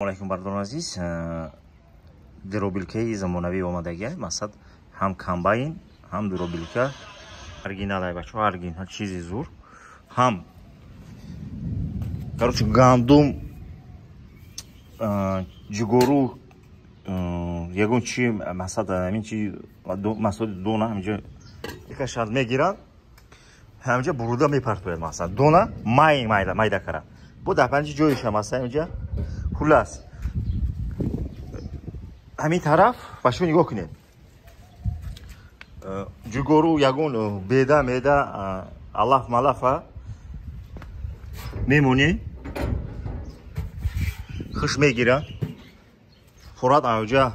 алайкум бардорон азиз. Э, Дуробилкаи замонавӣ омадагия масад ҳам комбайн ҳам дуробилка ҳаргин алай бачаҳо ҳаргин чизи зур ҳам короче гандум э, ҷугору э, ягон чи масад ҳамин чи масади дона ҳаминҷа икашад мегирад ҳаминҷа буруда мепартояд масад дона май майда карад бо дар панҷи ҷоиша масад ҳаминҷа ҳамҷа хулас. Ҳамин тараф ба шумо нигоҳ кунед. Ҷугору ягон беда меда алаф малафа мемонӣ. Хиш мегира. Фурат аҷа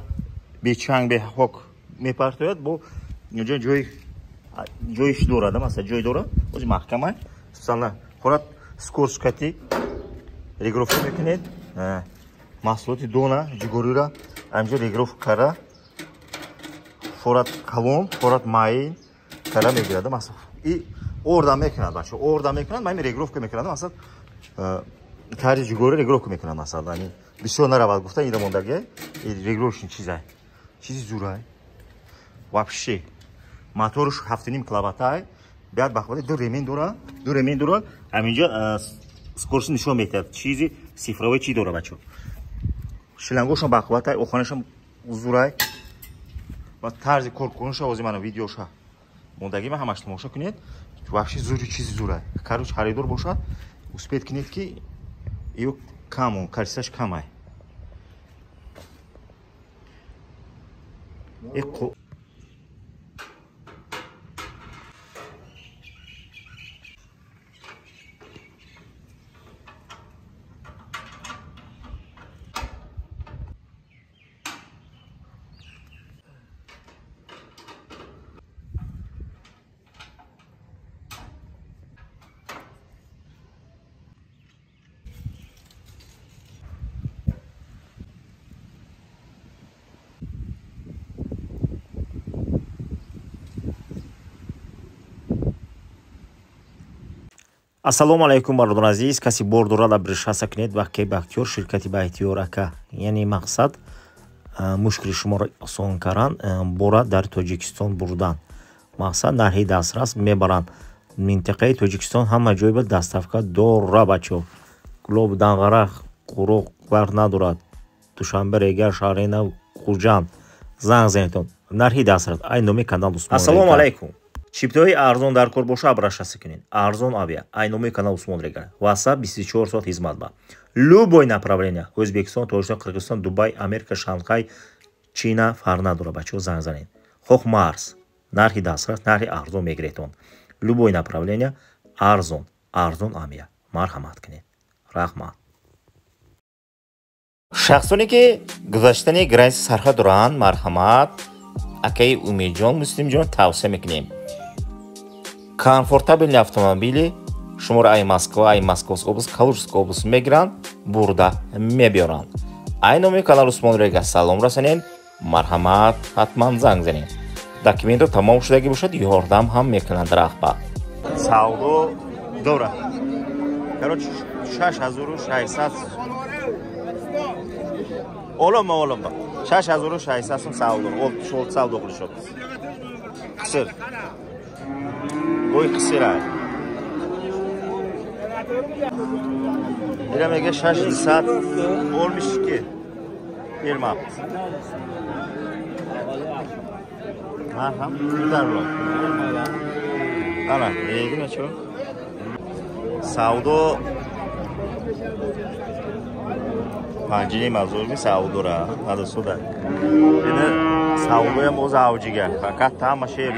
бечанг бехок мепартояд бо инҷа ҷои ҷоиш дорад масала ҷой дорад ози маҳкама. Специална фурат скорскати регрофа мекунед маҳсулоти дона ҷигориро амҷо регировка карда форат калон форат маин карда мегирада масал и орда мекунад бача орда мекунад ман регировка э, мекунад масал карди ҷигори регировка мекунад масал яъни бисёр наравад гуфта ида мондаги регировочный чизай. Чизи зурай. Вообще моторш ҳафтаним клаватай бияд бахвали ду ремень дора ду ремень дора ҳаминҷо э, скорши нишон медиҳад чизи сифровой чӣ дора бачо шилангошон бақватай охонашам зурай ва тарзи коркунуша ози мана видеоша мондаги ма ҳамаш тамоша кунед. Вообще зури чизи зурай. Кароч харидор бошад успед кунед ки ё камон калисаш камай ассалому алайкум бародарон азиз. Каси бор дорад абришаса кунед вақке бахтиёр ширкати бахтиёр ака. Яъне мақсад мушкили шуморо осон кардан бора дар тоҷикистон бурдан. Мақсад нарҳи дастрас мебаранд. Минтақаи тоҷикистон ҳама ҷой ба дастафка дора бачо. Гулоб данғара қуруқ вақт надорад. Душанбе регар шаҳрена хуҷанд занг занетон нарҳи дастрас ай номи канал ассалому алайкум чиптҳои арзон дар кор боша абрашаси кунед арзон авиа айномаи канал усмон регар васап 24 соат хизмат ба. Любой направление ӯзбекистон тоҷикистон қирғизистон дубай америка шанхай чина фар надора бачаҳо занг занед хоҳ марс нархи дастрас нархи арзон мегиретон. Любой направление арзон арзон авиа. Марҳамат кунед. Раҳмат. Шахсоне ки гузаштани граниси сарҳад доранд марҳамат акаи умедҷон муслимҷон тавсия мекунем комфортабельни автомобили шуморо ай москва ай московская област калужская област мегиранд бурда мебиёранд ай номи канал усмон рега салом расонед марҳамат ҳатман занг занед документро тамом шудагӣ бошад ёрдам ҳам мекунанд раҳбар савдо дора шаш ҳазору шашсад олома Boy kısıra. Diremege şaştı saat olmuş ki. Irma. Aha, güzel bu. Ana, ilgin açıyor. Saudo پنجینی مزور می سعودو را نده سوده اینه سعودو هم اوز عوجی گه فقط تا همه شیر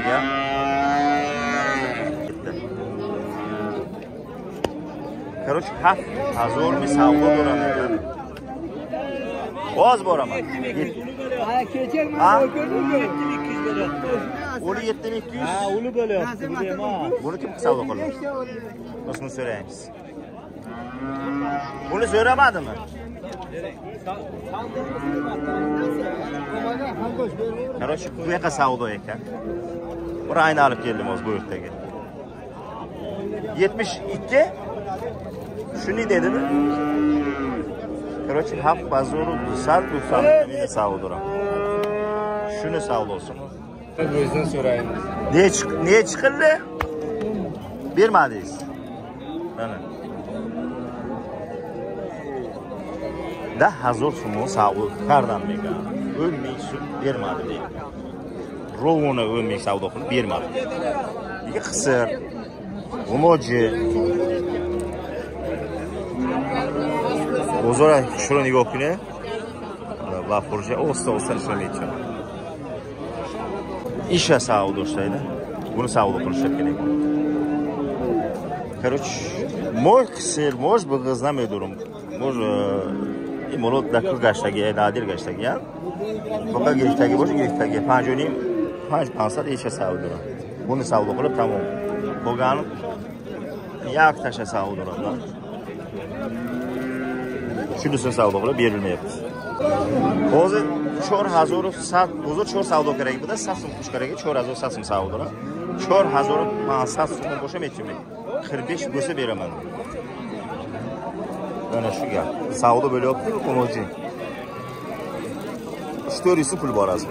برای هفت هزار می سوقا برم باز بارم Onu 7200. Ha, onu böyle yaptı. Bunu kim savga qildi? Osmon so'raymiz. Buni so'ramadimi? Короче, bu yoqqa savdo ekan. Bir ayna olib keldim o'zi bu yerdagi. 72 şunu шуниде короче ҳафт ҳазору дусад гуфтам ини савдорам шуни савдоси o'zidan so'raymiz nechi qildi bermadingiz mana да ҳазор сумон савдо кардам мегӯям o'n ming so'm bermadi deydi ровно o'n ming savdo qilib bermadi nega qisir умоҷе бозора чуро нигоҳ куне ва хурҷа оста оста нишон медиҳам иша савдо штайда гуну савдо қилишад кунем короче мож қисир мож биғиз намедорум. Мож э, имолот дакур гаштаги надир э, гаштагиам фақат гирифтаги боша гирифтаги панҷоним панҷ пансад иша савдо гуну савдо қилиб тамом. Bogan, jak ta się samo uroda? Shunisini savdolar berilmayapti. Hozir 4100 o'zi 4 savdo kerak bo'lsa, 7 so'm qo'sh kerak, 4000 7 so'm savdolar. 4700 so'm bo'lsa men 45 bo'lsa beraman. Mana shu gap. Savdo bo'lyapti-ku, qo'moji. 3-4 pul borasi.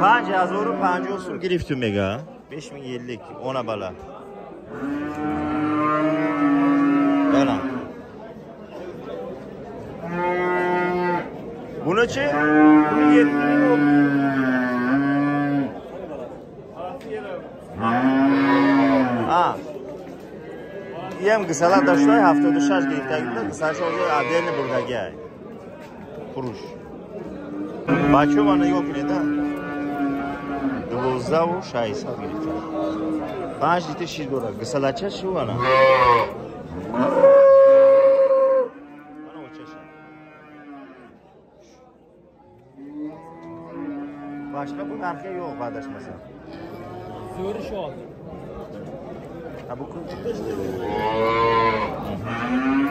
Panj hazoru panjoh so'm giriftim mega besh ming ellik ona bala mana bunichi buni yetti ming oldi Ha. Yem qısalar daşlar haftada şarj gedikdə qısa şarjı adeli buradakı. Kuruş. Bakıyor bana yok ne de. 12 و 600 لیتر 5 لیتر شیر دوره گسلاچه شو وانا Başka bu narxı yo'q, adashmasam. Zo'ri shu. Ha bu kun.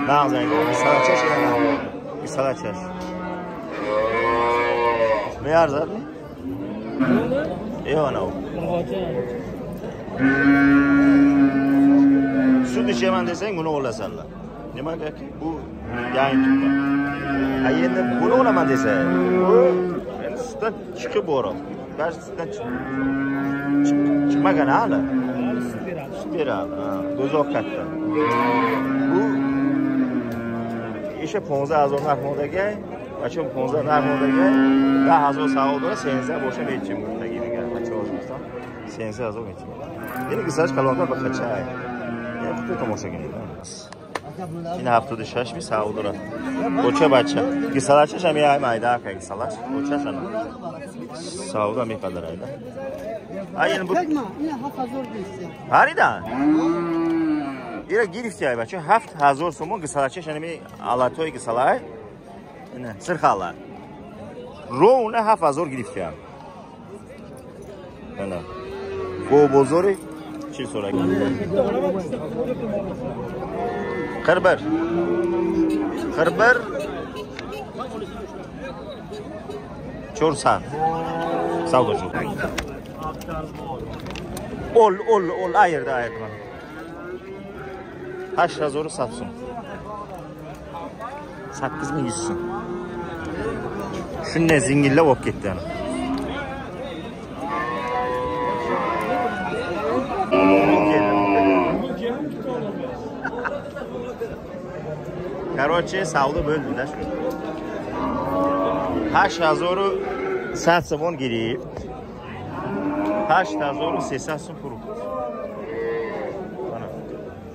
Mağazaya gidiyoruz. Sana çeş yani. Bir sana çeş. Ne yarzar mı? Ne Io no. sud ichaman desang buni olasanlar nimagaki bu yangi a endi buni olaman desa bu endi sutdan chiqib boradi даже sizdan chiqmagan hali sut beradi sut beradi do'zax katta bu еще понздаҳ ҳазор нарх модага вачун понздаҳ нарх модага даҳ ҳазор савод дора сенздаҳ senza azov mechim. Yine qisaj qalonlar bir qacha. Ya bu tomosha kerak. این هفتاد و شش می سعود را بچه بچه گسالچش هم یه مایده که گسالچ بچه شنو سعود هم میقدر ایده این bu Tekma, yine hafta zor geçti. Haridan. İra girifti ay bachı. Haft hazor somo gısalaçı şani mi alatoy gısalay. Ne? Sırxala. Ro ne haf ne? Bu bozori çil sorak. Kırbar. Kırbar. Çorsan. Savdocu. Ol, ol, ol. Ayırdı, ayırdı bana. Kaç razoru satsın? Sakkiz ming yuz so'm. Shunday zingillab olib ketdi ana. Короче, savdo bo'ldi-da shu. 8000 so'm girib. 8300 so'm pul. Mana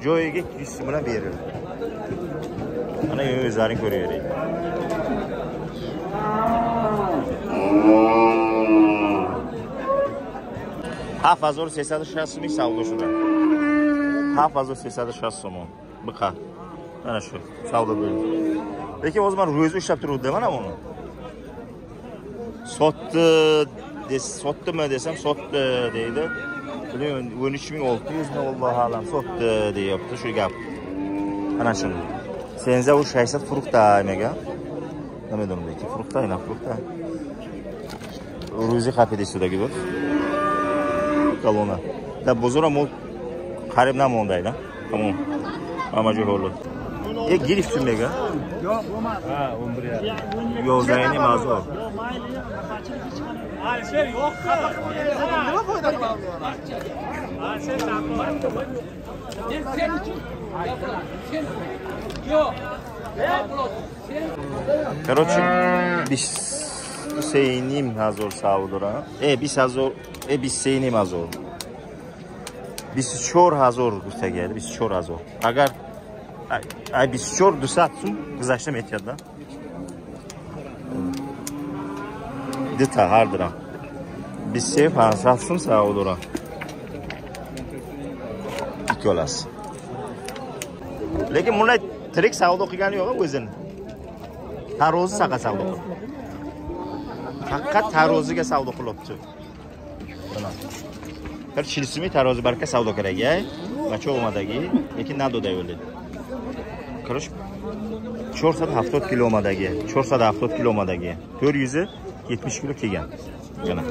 joyiga kirishim bilan berildi. Mana o'zlaring ko'ravering. هفت هزار و سیصد و شصت می سودا شده هفت هزار و سیصد و شصت so'm biqa mana shu. Savdo bo'limi lekin hozir mana ro'za ushlab turuvdim mana buni sotdi sotdimi desam sotdi deydi. Bilmayman o'n uch ming olti yuzmi allohu alam sotdi deyapti shu gap. Mana shuni. Sen u шестьдесят фрукта мега намедонам деки фрукта ина фрукта рӯзи хапиди судаги буд колона да бозора мо қариб намондайда Tamam. Ama joy oldu. E giriftim mega. Ha, 11 ya. Yo zayni mazur. Alsher yo'q. Nima foyda qiladi? Alsher saqlayapti. Короче, бисейним ҳазор сав дорам. Э, бис ҳазор, э, бисейним ҳазор. Aj bi sqor du satsu, gëzashtë me tjetë, da? Dita hardra. Bi sef ha satsum sa odora. İki olası. Lekin bunday tirik savdo qilgani yo'q o'zini. Tarozi saqa savdo qildi. Faqat taroziga savdo qilyapti. Mana. Bir chilsimi tarozi barka savdo kerak-a? Machomadagi, lekin nadoda yo'llaydi. кириш 470 kg 470 kg 470 kg kelgan. Mana